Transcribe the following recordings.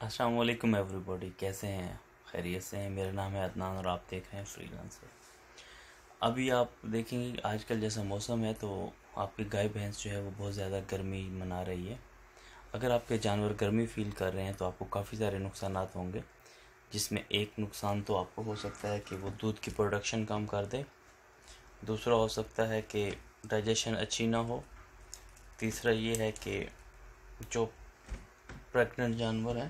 السلام علیکم every body کیسے ہیں؟ خیریت سے ہیں؟ میرا نام ہے عدنان اور آپ دیکھ رہے ہیں فری لانسر ابھی آپ دیکھیں گے، آج کل جیسا موسم ہے تو آپ کی گائے بھینس جو ہے وہ بہت زیادہ گرمی منا رہی ہے۔ اگر آپ کے جانور گرمی فیل کر رہے ہیں تو آپ کو کافی سارے نقصانات ہوں گے، جس میں ایک نقصان تو آپ کو ہو سکتا ہے کہ وہ دودھ کی پروڈکشن کم کر دے۔ دوسرا ہو سکتا ہے کہ ڈائجیشن اچھی نہ ہو۔ تیسرا یہ ہے کہ جو پریگننٹ جانور ہیں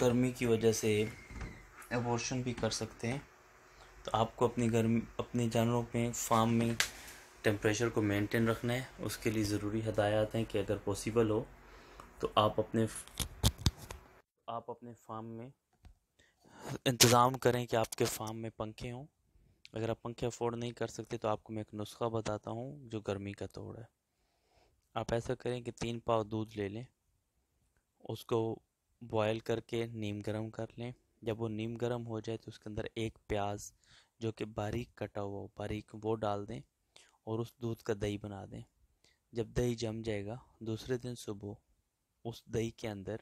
گرمی کی وجہ سے ایبورشن بھی کر سکتے ہیں۔ تو آپ کو اپنی گرمی اپنے جانوروں میں فارم میں ٹیمپریچر کو مینٹین رکھنا ہے۔ اس کے لیے ضروری ہدایات ہیں کہ اگر پاسیبل ہو تو آپ اپنے آپ اپنے فارم میں انتظام کریں کہ آپ کے فارم میں پنکھے ہوں۔ اگر آپ پنکھے افورڈ نہیں کر سکتے تو آپ کو میں ایک نسخہ بتاتا ہوں جو گرمی کا توڑ ہے۔ آپ ایسا کریں کہ تین پاؤ دودھ لے لیں۔ اس کو بوائل کر کے نیم گرم کر لیں۔ جب وہ نیم گرم ہو جائے تو اس کے اندر ایک پیاز جو کہ باریک کٹا ہوا باریک وہ ڈال دیں اور اس دودھ کا دہی بنا دیں۔ جب دہی جم جائے گا، دوسرے دن صبح اس دہی کے اندر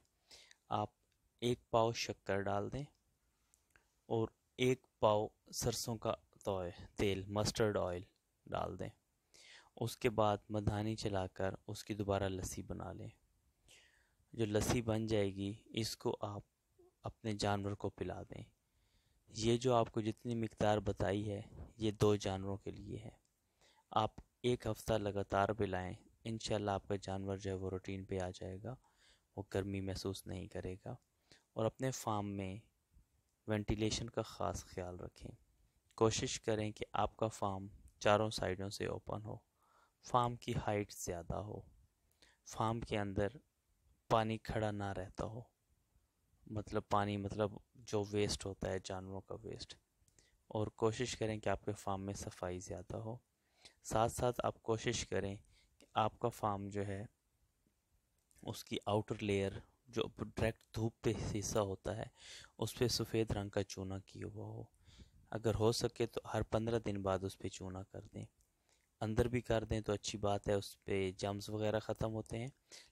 آپ ایک پاؤ شکر ڈال دیں اور ایک پاؤ سرسوں کا تیل، مسٹرڈ آئل ڈال دیں۔ اس کے بعد مدھانی چلا کر اس کی دوبارہ لسی بنا لیں۔ جو لسی بن جائے گی، اس کو آپ اپنے جانور کو پلا دیں۔ یہ جو آپ کو جتنی مقدار بتائی ہے، یہ دو جانوروں کے لیے ہے۔ آپ ایک ہفتہ لگاتار پلائیں، انشاءاللہ آپ کا جانور جو ہے وہ روٹین پہ آ جائے گا، وہ گرمی محسوس نہیں کرے گا۔ اور اپنے فارم میں وینٹیلیشن کا خاص خیال رکھیں۔ کوشش کریں کہ آپ کا فارم چاروں سائڈوں سے اوپن ہو۔ فارم کی ہائٹ زیادہ ہو۔ فارم کے اندر پانی کھڑا نہ رہتا ہو۔ مطلب پانی مطلب جو ویسٹ ہوتا ہے، جانوروں کا ویسٹ اور کوشش کریں کہ آپ کے فارم میں صفائی زیادہ ہو۔ ساتھ ساتھ آپ کوشش کریں کہ آپ کا فارم جو ہے، اس کی آؤٹر لیئر جو ڈائریکٹ دھوپ پہ حصہ ہوتا ہے، اس پہ سفید رنگ کا چونا کیا ہوا ہو۔ اگر ہو سکے تو ہر پندرہ دن بعد اس پہ چونا کر دیں۔ اندر بھی کر دیں تو اچھی بات ہے، اس پہ جمز وغیرہ ختم ہوتے ہیں۔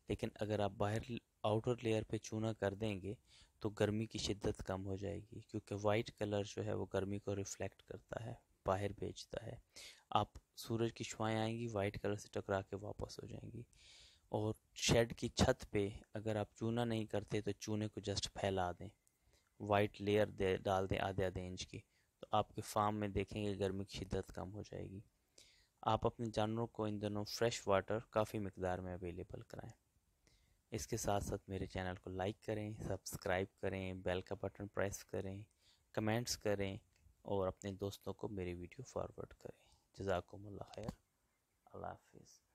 لیکن اگر آپ باہر آؤٹر لیئر پہ چونا کر دیں گے تو گرمی کی شدت کم ہو جائے گی، کیونکہ وائٹ کلر جو ہے وہ گرمی کو ریفلیکٹ کرتا ہے، باہر بھیجتا ہے۔ آپ سورج کی شوائیں آئیں گی وائٹ کلر سے ٹکرا کے واپس ہو جائیں گی۔ اور شیڈ کی چھت پہ اگر آپ چونا نہیں کرتے تو چونے کو جسٹ پھیلا دیں۔ وائٹ لیئر دے ڈال دیں آدھے آدھے انچ کی، تو آپ کے فارم میں دیکھیں گے گرمی کی شدت کم ہو جائے گی۔ آپ اپنے جانوروں کو ان دنوں فریش واٹر کافی مقدار میں اویلیبل کرائیں۔ اس کے ساتھ ساتھ میرے چینل کو لائک کریں سبسکرائب کریں بیل کا بٹن پریس کریں کمنٹس کریں اور اپنے دوستوں کو میری ویڈیو فارورڈ کریں۔ جزاکم اللہ خیر۔ اللہ حافظ۔